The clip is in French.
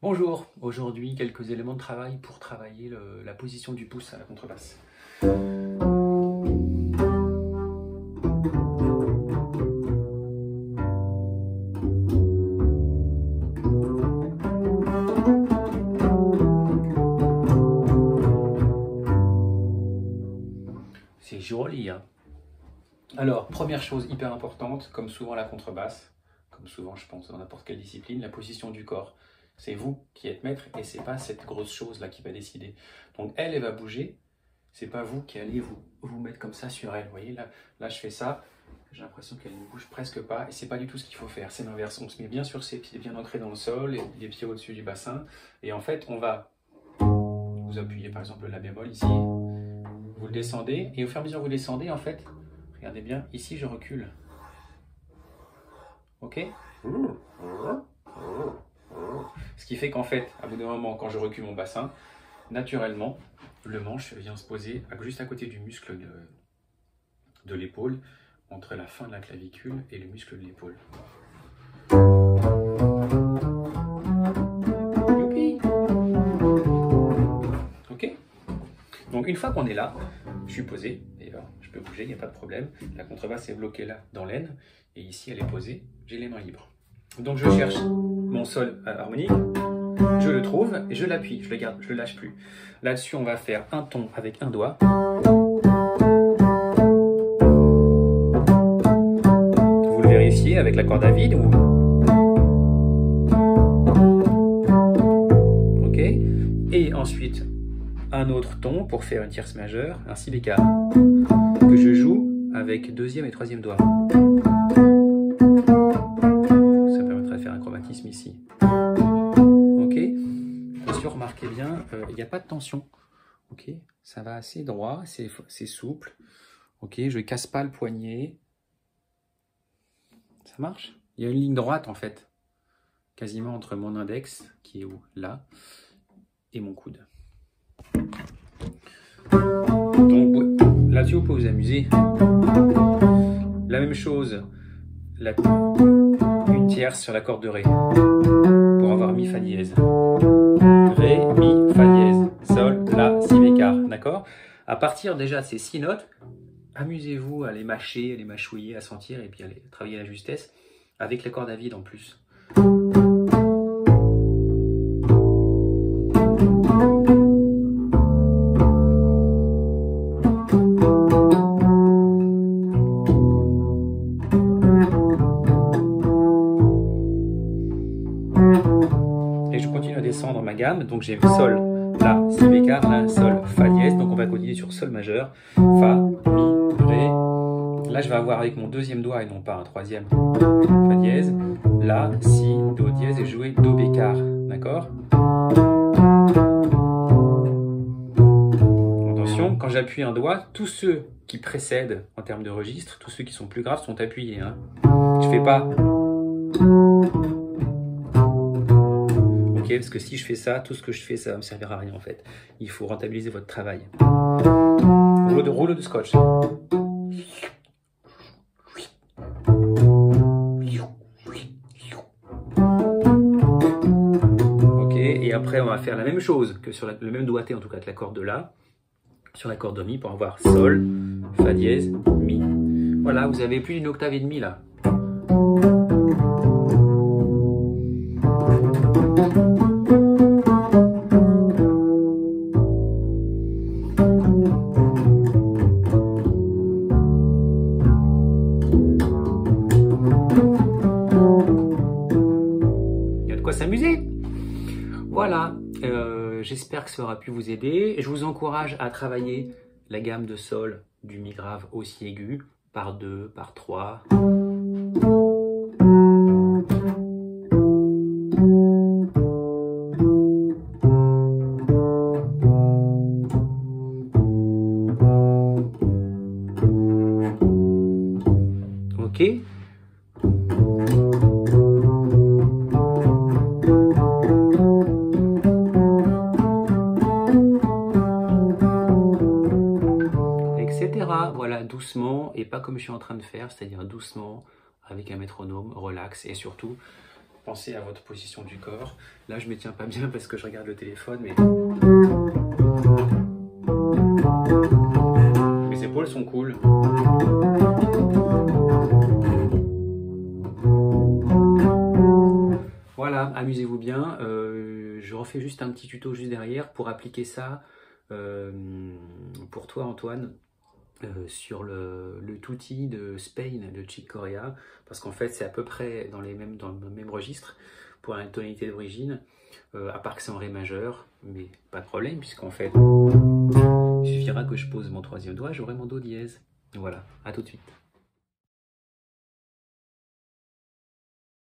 Bonjour, aujourd'hui quelques éléments de travail pour travailler le- la position du pouce à la contrebasse. C'est joli, hein Alors, première chose hyper importante, comme souvent la contrebasse, souvent je pense dans n'importe quelle discipline, la position du corps. C'est vous qui êtes maître et c'est pas cette grosse chose là qui va décider. Donc elle, elle va bouger. C'est pas vous qui allez vous, vous mettre comme ça sur elle. Vous voyez là, là je fais ça. J'ai l'impression qu'elle ne bouge presque pas et c'est pas du tout ce qu'il faut faire. C'est l'inverse. On se met bien sur ses pieds, bien ancrés dans le sol, et les pieds au-dessus du bassin. Et en fait, on va vous appuyer par exemple le la bémol ici. Vous le descendez et au fur et à mesure que vous descendez, en fait, regardez bien, ici je recule. Ok Ce qui fait qu'en fait, à bout d'un moment, quand je recule mon bassin, naturellement, le manche vient se poser juste à côté du muscle de, de l'épaule, entre la fin de la clavicule et le muscle de l'épaule. Ok. Donc une fois qu'on est là, je suis posé, peux bouger, il n'y a pas de problème. La contrebasse est bloquée là, dans l'aine, et ici elle est posée, j'ai les mains libres. Donc je cherche mon sol euh, harmonique, je le trouve et je l'appuie, je le garde, je le lâche plus. Là-dessus, on va faire un ton avec un doigt. Vous le vérifiez avec la corde à vide Ok. Et ensuite, un autre ton pour faire une tierce majeure, un si bécard, je joue avec deuxième et troisième doigt. Ça permettra de faire un chromatisme ici. Ok Attention, remarquez bien, euh, il n'y a pas de tension. Ok Ça va assez droit, c'est souple. Ok, je casse pas le poignet. Ça marche? Il y a une ligne droite en fait, quasiment entre mon index, qui est où? Là, et mon coude. Là-dessus, vous pouvez vous amuser. La même chose, la, une tierce sur la corde de Ré, pour avoir Mi, Fa dièse. Ré, Mi, Fa dièse, Sol, La, Si bécard, d'accord? À partir déjà de ces six notes, amusez-vous à les mâcher, à les mâchouiller, à sentir, et puis à les- travailler la justesse, avec la corde à vide en plus. Continue à descendre ma gamme. Donc j'ai Sol, La, Si bécard, La, Sol, Fa dièse. Donc on va continuer sur Sol majeur, Fa, Mi, Ré. Là je vais avoir avec mon deuxième doigt et non pas un troisième, Fa dièse, La, Si, Do dièse et jouer Do bécard. D'accord? Attention, quand j'appuie un doigt, tous ceux qui précèdent en termes de registre, tous ceux qui sont plus graves sont appuyés. Hein. Je fais pas Parce que si je fais ça, tout ce que je fais, ça va me servir à rien en fait. Il faut rentabiliser votre travail. Rouleau de, rouleau de scotch. Ok, et après on va faire la même chose que sur le même doigté en tout cas que la corde de La, sur la corde de Mi pour avoir Sol, Fa dièse, Mi. Voilà, vous avez plus d'une octave et demie là. Voilà, euh, j'espère que ça aura pu vous aider. Je vous encourage à travailler la gamme de sol du mi grave aussi aigu par 2, par 3. Ok Voilà, doucement et pas comme je suis en train de faire, c'est-à-dire doucement avec un métronome, relax et surtout pensez à votre position du corps. Là, je ne me tiens pas bien parce que je regarde le téléphone, mais... Mes épaules sont cool. Voilà, amusez-vous bien. Euh, je refais juste un petit tuto juste derrière pour appliquer ça euh, pour toi, Antoine. Euh, sur le, le de Spain de Chick Corea parce qu'en fait c'est à peu près dans, les mêmes, dans le même registre pour la tonalité d'origine euh, à part que c'est en Ré majeur mais pas de problème puisqu'en fait il suffira que je pose mon troisième doigt j'aurai mon Do dièse. Voilà à tout de suite